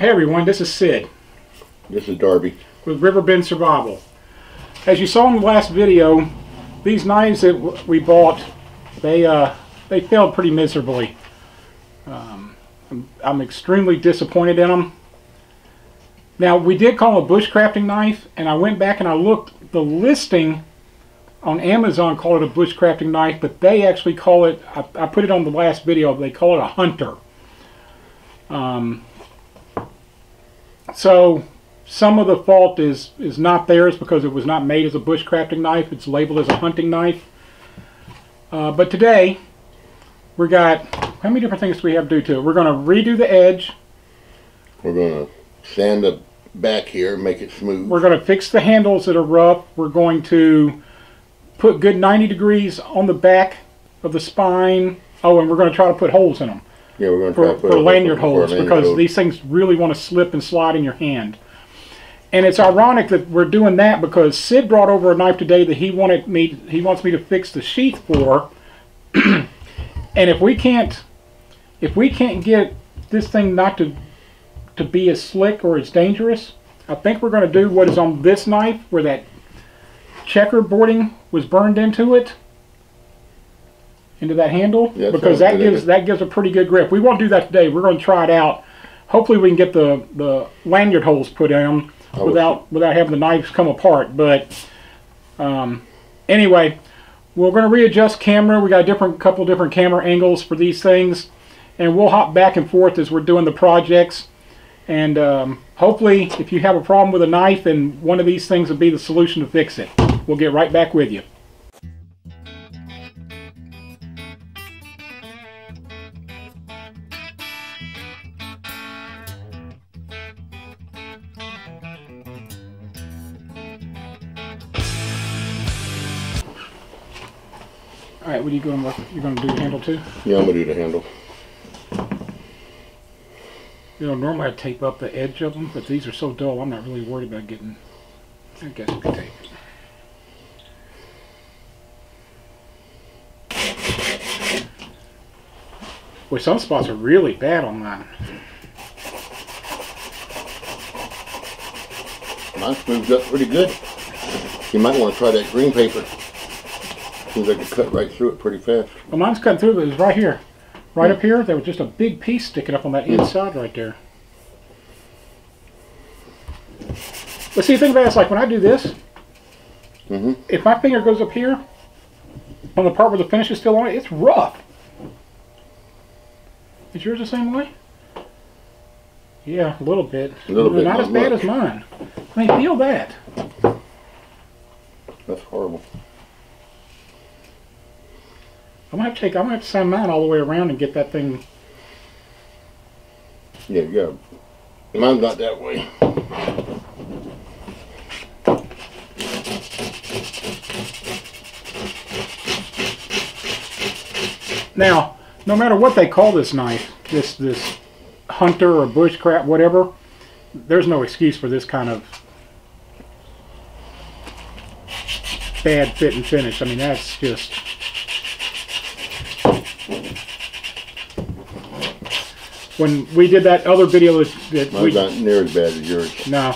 Hey everyone, this is Sid This is Darby. with Riverbend Survival. As you saw in the last video, these knives that we bought, they uh, they failed pretty miserably. Um, I'm, I'm extremely disappointed in them. Now we did call a bushcrafting knife, and I went back and I looked. The listing on Amazon called it a bushcrafting knife, but they actually call it. I, I put it on the last video. They call it a hunter. Um, so some of the fault is is not theirs because it was not made as a bushcrafting knife. It's labeled as a hunting knife. Uh, but today we got how many different things do we have to do to it? We're going to redo the edge. We're going to sand the back here, make it smooth. We're going to fix the handles that are rough. We're going to put good 90 degrees on the back of the spine. Oh, and we're going to try to put holes in them yeah, we're going to try for, to put for a- lanyard holes lanyard because hole. these things really want to slip and slide in your hand. And it's ironic that we're doing that because Sid brought over a knife today that he wanted me he wants me to fix the sheath for. and if we can't if we can't get this thing not to to be as slick or as dangerous, I think we're going to do what is on this knife where that checkerboarding was burned into it into that handle Yeah, because that gives that gives a pretty good grip. We won't do that today. We're going to try it out. Hopefully, we can get the the lanyard holes put in them I would- without without having the knives come apart. But um, anyway, we're going to readjust camera. We got a different couple different camera angles for these things, and we'll hop back and forth as we're doing the projects. And um, hopefully, if you have a problem with a knife, and one of these things will be the solution to fix it. We'll get right back with you. What are you going? to You're going to do the handle too? Yeah, I'm going to do the handle. You know, normally I tape up the edge of them, but these are so dull, I'm not really worried about getting. I guess we can tape it. Boy, some spots are really bad on mine. Mine smooths up pretty good. You might want to try that green paper. Seems like it cut right through it pretty fast. Well, mine's cutting through, but it was right here. Right up here, there was just a big piece sticking up on that inside right there. But see, the thing about it is, like when I do this, Mhm. if my finger goes up here, on the part where the finish is still on it, it's rough. Is yours the same way? Yeah, a little bit. A little bit, Not not as bad as mine. I mean, feel that. I'm gonna have to take. Have to sand mine all the way around and get that thing. Yeah, got Mine's not that way. Now, no matter what they call this knife, this this hunter or bushcraft, whatever, there's no excuse for this kind of bad fit and finish. I mean, that's just. When we did that other video that, that we Mine's not near as bad as yours. no.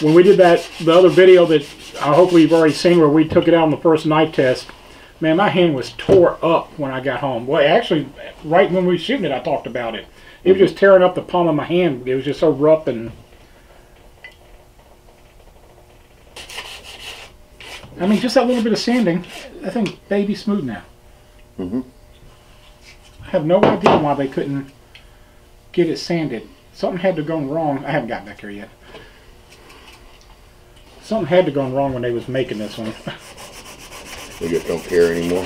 When we did that, the other video that I hope you've already seen where we took it out on the first night test, man, my hand was tore up when I got home. Well, actually, right when we were shooting it, I talked about it. It was just tearing up the palm of my hand. It was just so rough and. I mean, just that little bit of sanding, I think baby smooth now. Mm -hmm. I have no idea why they couldn't get it sanded. Something had to go wrong. I haven't gotten back here yet. Something had to go wrong when they was making this one. They just don't care anymore.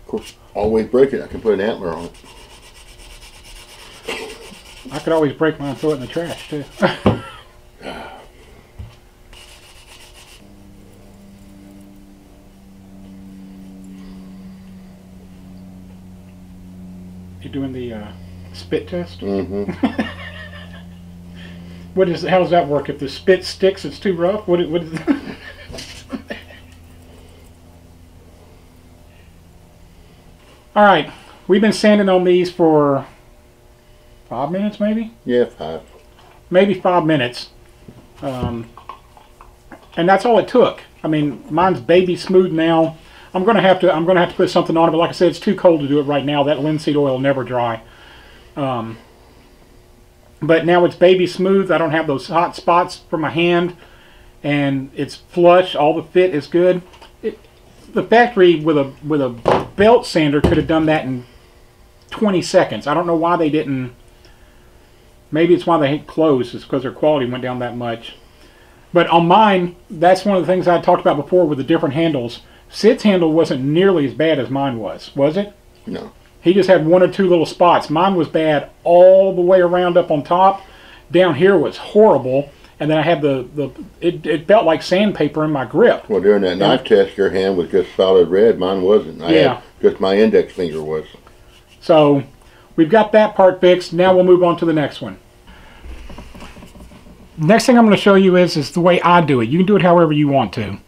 Of course, always break it. I can put an antler on it. I could always break mine and throw it in the trash too. you doing the uh, spit test? Mm-hmm. What is? How does that work? If the spit sticks, it's too rough. What? What is? All right, we've been sanding on these for five minutes, maybe, Yeah, five. maybe five minutes, um, and that's all it took. I mean, mine's baby smooth now. I'm gonna have to. I'm gonna have to put something on it, but like I said, it's too cold to do it right now. That linseed oil will never dry. Um, but now it's baby smooth. I don't have those hot spots for my hand, and it's flush. All the fit is good. It, the factory with a with a belt sander could have done that in 20 seconds. I don't know why they didn't. Maybe it's why they hate clothes. It's because their quality went down that much. But on mine, that's one of the things I talked about before with the different handles. Sid's handle wasn't nearly as bad as mine was, was it? No. He just had one or two little spots. Mine was bad all the way around up on top. Down here was horrible. And then I had the, the it, it felt like sandpaper in my grip. Well, during that knife test, your hand was just solid red. Mine wasn't. I Yeah. had just my index finger was. So we've got that part fixed. Now we'll move on to the next one. Next thing I'm going to show you is, is the way I do it. You can do it however you want to.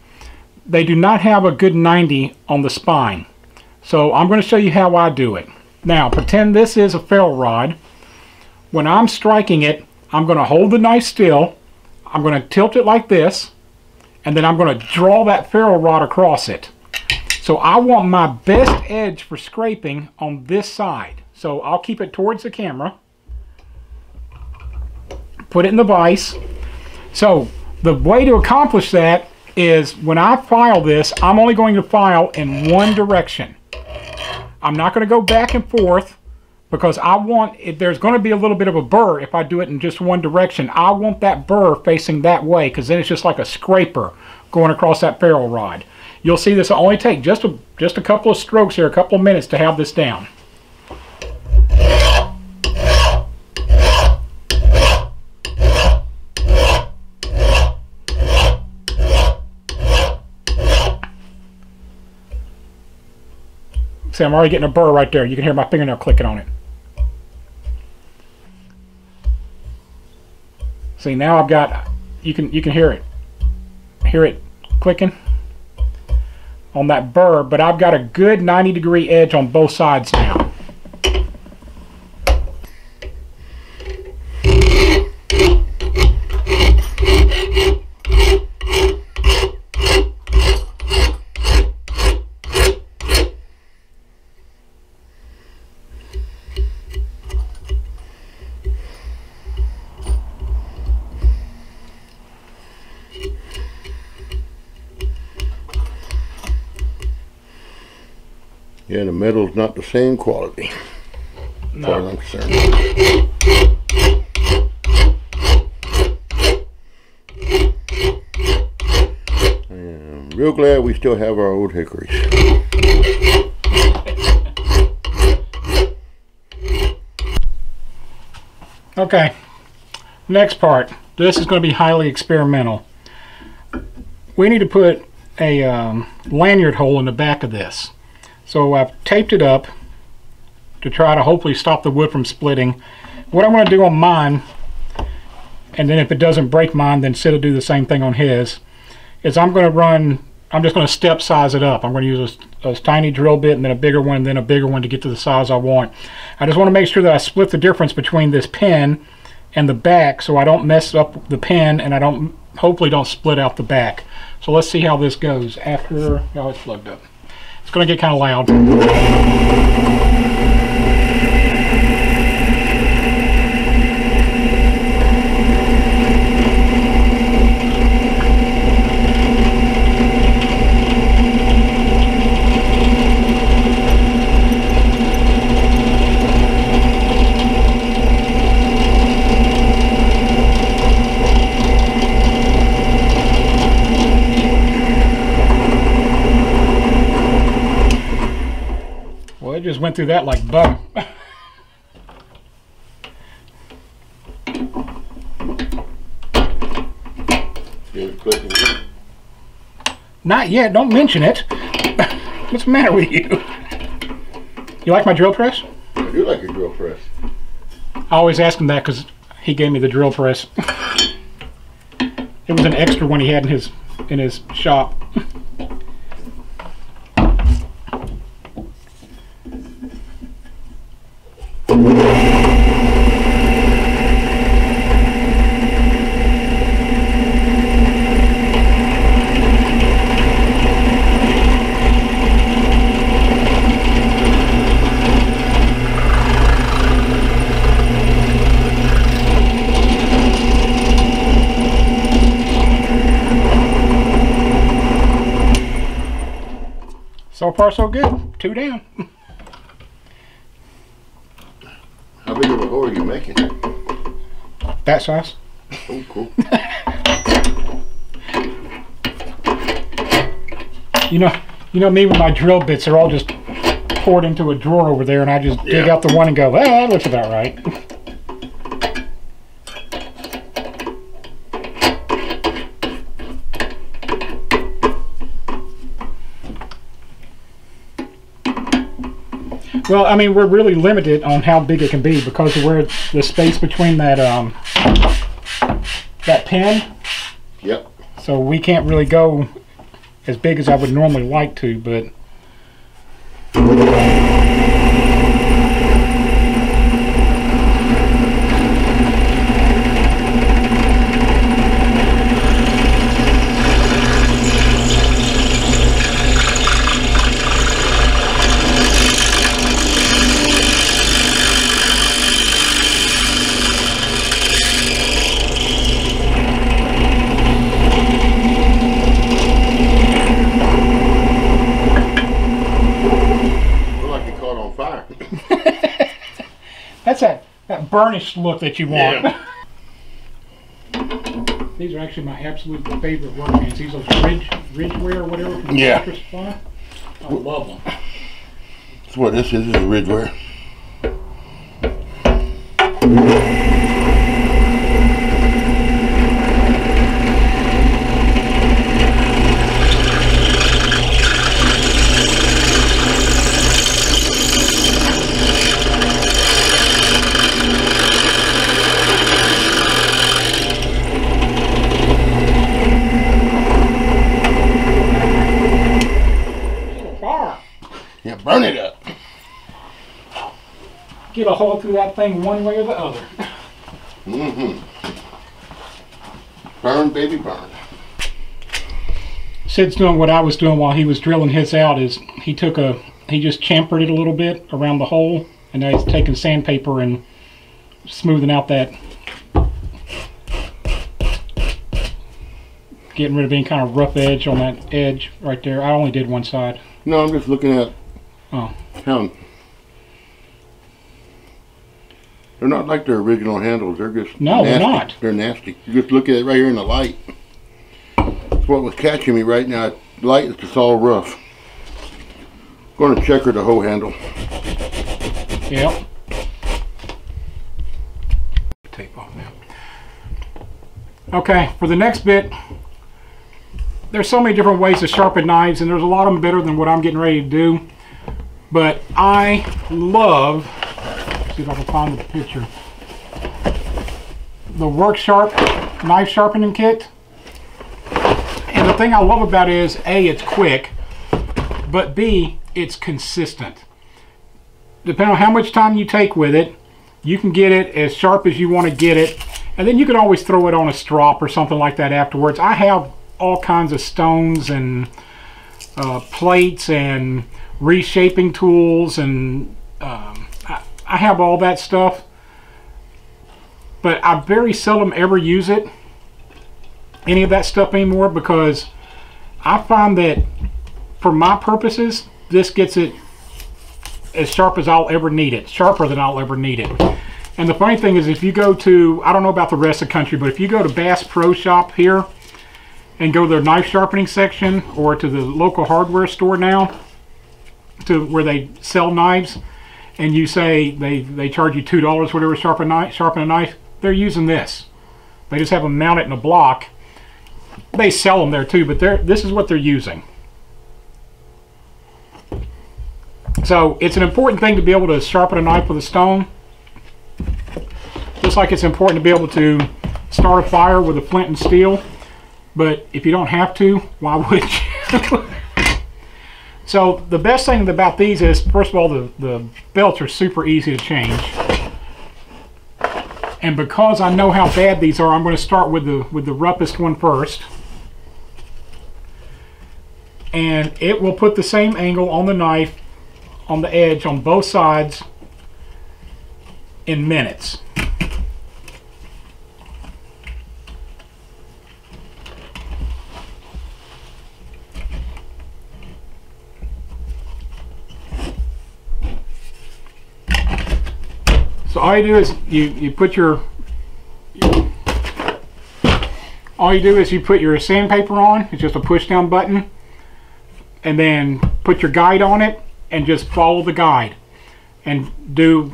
They do not have a good 90 on the spine. So I'm going to show you how I do it. Now pretend this is a ferro rod. When I'm striking it, I'm going to hold the knife still. I'm going to tilt it like this. And then I'm going to draw that ferro rod across it. So I want my best edge for scraping on this side. So I'll keep it towards the camera. Put it in the vise. So the way to accomplish that is when I file this, I'm only going to file in one direction. I'm not going to go back and forth because I want, if there's going to be a little bit of a burr if I do it in just one direction. I want that burr facing that way because then it's just like a scraper going across that ferro rod. You'll see this will only take just a, just a couple of strokes here, a couple of minutes to have this down. See, I'm already getting a burr right there. You can hear my fingernail clicking on it. See, now I've got, you can, you can hear it. Hear it clicking on that burr, but I've got a good 90 degree edge on both sides now. Metal's not the same quality, as far as No. I'm concerned. I'm real glad we still have our old hickories. Okay, next part. This is going to be highly experimental. We need to put a um, lanyard hole in the back of this. So I've taped it up to try to hopefully stop the wood from splitting. What I'm going to do on mine, and then if it doesn't break mine, then Sid will do the same thing on his, is I'm going to run, I'm just going to step size it up. I'm going to use a, a tiny drill bit and then a bigger one, and then a bigger one to get to the size I want. I just want to make sure that I split the difference between this pin and the back so I don't mess up the pin and I don't hopefully don't split out the back. So let's see how this goes after oh it's plugged up. It's gonna get kind of loud. Through that like butter. Get it clicking. Not yet, don't mention it. What's the matter with you? You like my drill press? I do like your drill press. I always ask him that because he gave me the drill press. it was an extra one he had in his in his shop. So far, so good. Two down. How big of a hole are you making? That size. Oh, cool. You know, you know me with my drill bits. They're all just poured into a drawer over there, and I just dig out the one and go, "Well, that looks about right." Well, I mean, we're really limited on how big it can be because of where the space between that um, that pin. Yep. So we can't really go as big as I would normally like to, but Look like you caught on fire. that's that, that burnished look that you want. Yeah. These are actually my absolute favorite work pants. These are Ridge Ridgeware or whatever from Yeah. Tractor Supply. I love them. That's what this is. This is Ridgeware. Fire. Yeah, burn it up. Hole through that thing one way or the other. Mm-hmm. Burn, baby, burn. Sid's doing what I was doing while he was drilling his out. Is he took a he just chamfered it a little bit around the hole, and now he's taking sandpaper and smoothing out that, getting rid of any kind of rough edge on that edge right there. I only did one side. No, I'm just looking at Oh. how they're not like their original handles. They're just No, they're not. They're nasty. You just look at it right here in the light. That's what was catching me right now. Light is just all rough. Going to checker the hoe handle. Yep. Tape off now. Okay, for the next bit, there's so many different ways to sharpen knives, and there's a lot of them better than what I'm getting ready to do. But I love, see if I can find the picture, the Work Sharp knife sharpening kit. And the thing I love about it is A, it's quick, but B, it's consistent depending on how much time you take with it, you can get it as sharp as you want to get it. And then you can always throw it on a strop or something like that afterwards. I have all kinds of stones and uh, plates and reshaping tools and um, have all that stuff. But I very seldom ever use it, any of that stuff anymore because I find that for my purposes, this gets it as sharp as I'll ever need it, sharper than I'll ever need it. And the funny thing is, if you go to, I don't know about the rest of the country, but if you go to Bass Pro Shop here and go to their knife sharpening section or to the local hardware store now, to where they sell knives, and you say they, they charge you two dollars whatever sharpen a knife, sharpen a knife, they're using this. They just have them mounted in a block. They sell them there too, but they're this is what they're using. So it's an important thing to be able to sharpen a knife with a stone. Just like it's important to be able to start a fire with a flint and steel. But if you don't have to, why would you? so the best thing about these is, first of all, the, the belts are super easy to change. And because I know how bad these are, I'm going to start with the with the roughest one first. And it will put the same angle on the knife on the edge on both sides in minutes. All you do is you, you put your all you do is you put your sandpaper on, it's just a push down button, and then put your guide on it and just follow the guide and do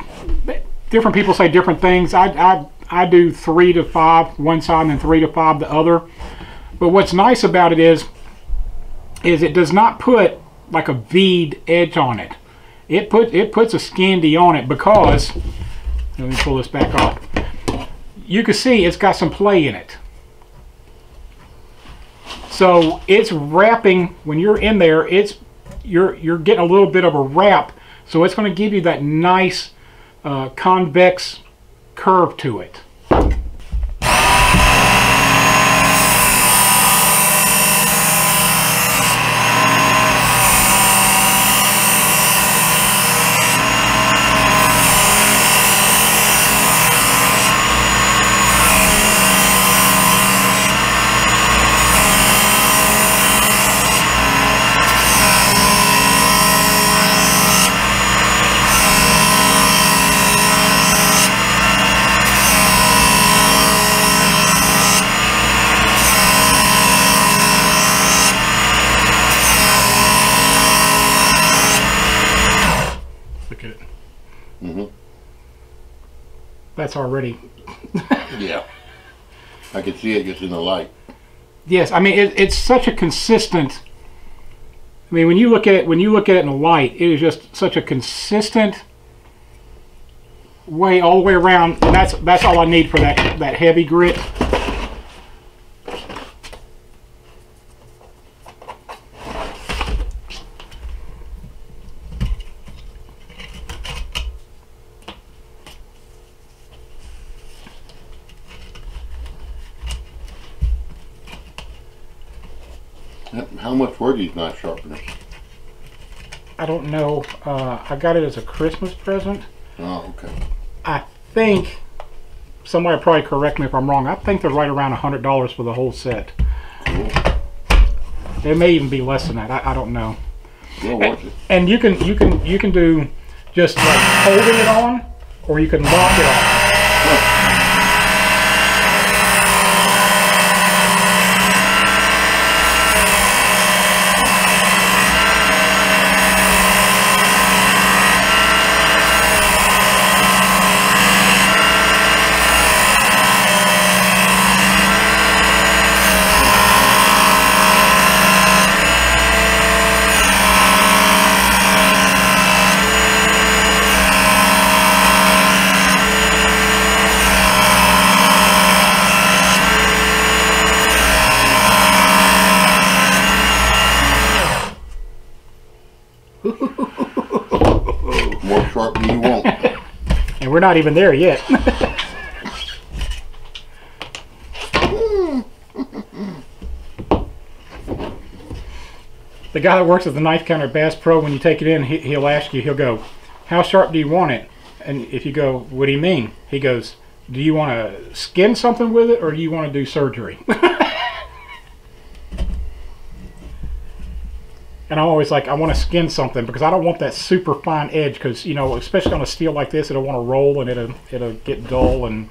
different people say different things. I, I, I do three to five one side and three to five the other. But what's nice about it is is it does not put like a V'd edge on it. It put it puts a Scandi on it because let me pull this back off. You can see it's got some play in it. So it's wrapping when you're in there. It's you're you're getting a little bit of a wrap, so it's going to give you that nice uh, convex curve to it. It. Mhm. That's already Yeah. I can see it just in the light. Yes, I mean it, it's such a consistent. I mean, when you look at it, when you look at it in the light, it is just such a consistent way all the way around, and that's that's all I need for that that heavy grit. How much were these knife sharpeners? I don't know. Uh, I got it as a Christmas present. Oh, okay. I think somebody will probably correct me if I'm wrong. I think they're right around a hundred dollars for the whole set. Cool. It may even be less than that. I, I don't know. Well it. And you can you can you can do just like holding it on, or you can lock it on. More sharp than you want. And we're not even there yet. the guy that works at the knife counter at Bass Pro, when you take it in, he, he'll ask you, he'll go, how sharp do you want it? And if you go, what do you mean? He goes, do you want to skin something with it or do you want to do surgery? And I'm always like, I want to skin something because I don't want that super fine edge because, you know, especially on a steel like this, it'll want to roll and it'll, it'll get dull and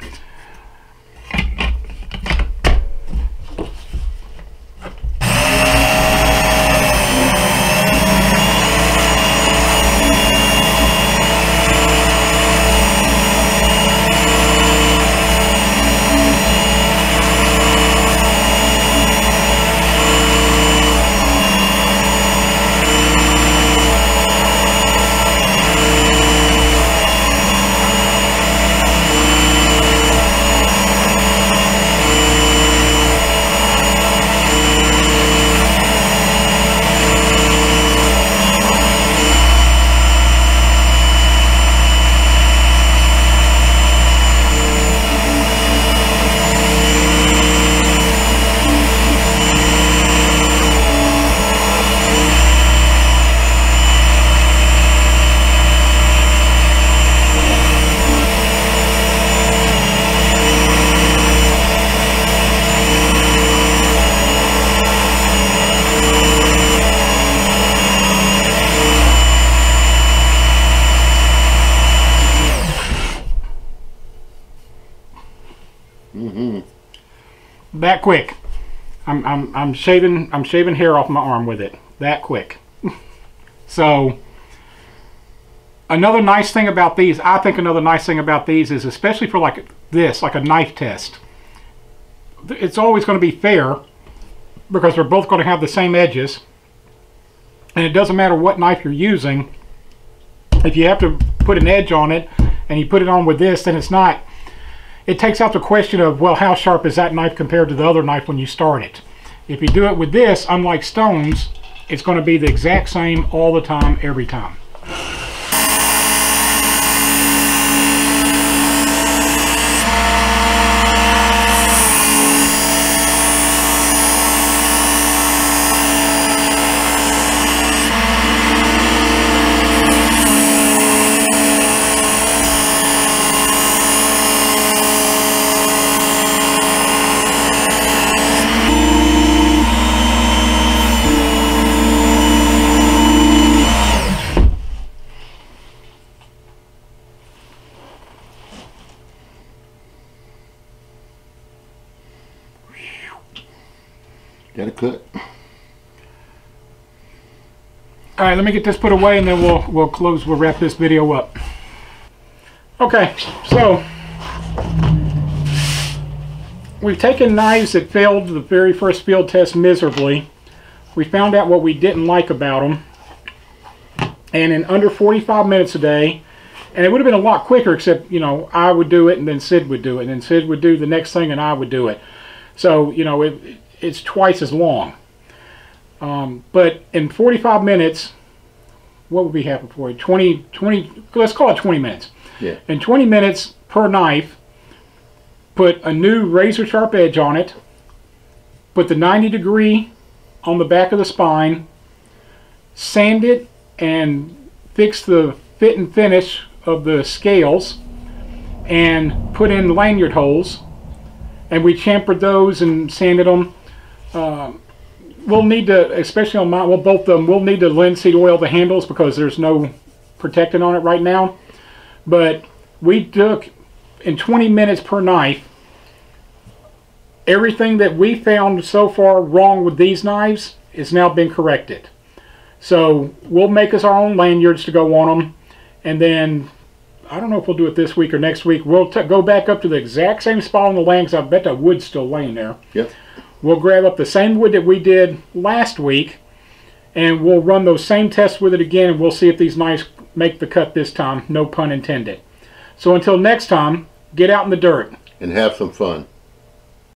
quick. I'm, I'm, I'm shaving I'm shaving hair off my arm with it. That quick. so another nice thing about these, I think another nice thing about these is especially for like this, like a knife test. It's always going to be fair because they're both going to have the same edges. And it doesn't matter what knife you're using. If you have to put an edge on it and you put it on with this, then it's not it takes out the question of, well, how sharp is that knife compared to the other knife when you start it? If you do it with this, unlike stones, it's going to be the exact same all the time, every time. Right, let me get this put away and then we'll we'll close, we'll wrap this video up. Okay, so we've taken knives that failed the very first field test miserably. We found out what we didn't like about them. And in under 45 minutes a day, and it would have been a lot quicker except, you know, I would do it and then Sid would do it. And then Sid would do the next thing and I would do it. So, you know, it, it's twice as long. Um, but in 45 minutes, what would be happen for you? 20, 20, let's call it 20 minutes. Yeah. In 20 minutes per knife, put a new razor sharp edge on it, put the 90 degree on the back of the spine, sand it, and fix the fit and finish of the scales, and put in lanyard holes. And we chamfered those and sanded them. Um, we'll need to, especially on my, well, both of them, we'll need to linseed oil the handles because there's no protectant on it right now. But we took, in 20 minutes per knife, everything that we found so far wrong with these knives is now been corrected. So we'll make us our own lanyards to go on them. And then, I don't know if we'll do it this week or next week. We'll go back up to the exact same spot on the land because I bet that wood's still laying there. Yep. We'll grab up the same wood that we did last week and we'll run those same tests with it again and we'll see if these knives make the cut this time. No pun intended. So until next time, get out in the dirt. And have some fun.